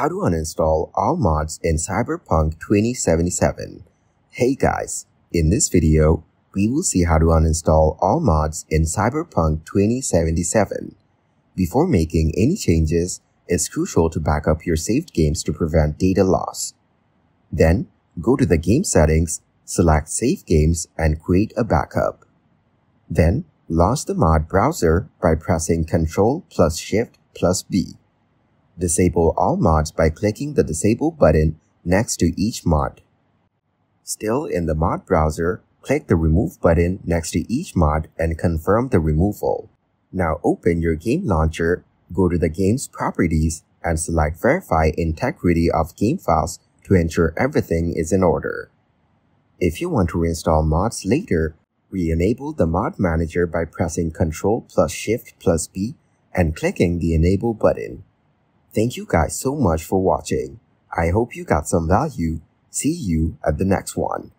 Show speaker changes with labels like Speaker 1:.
Speaker 1: How to uninstall all mods in Cyberpunk 2077. Hey guys, in this video, we will see how to uninstall all mods in Cyberpunk 2077. Before making any changes, it's crucial to back up your saved games to prevent data loss. Then, go to the game settings, select save games and create a backup. Then, launch the mod browser by pressing Ctrl plus Shift plus B. Disable all mods by clicking the Disable button next to each mod. Still in the mod browser, click the Remove button next to each mod and confirm the removal. Now open your game launcher, go to the game's properties, and select Verify integrity of game files to ensure everything is in order. If you want to reinstall mods later, re-enable the mod manager by pressing Ctrl plus Shift plus B and clicking the Enable button. Thank you guys so much for watching. I hope you got some value. See you at the next one.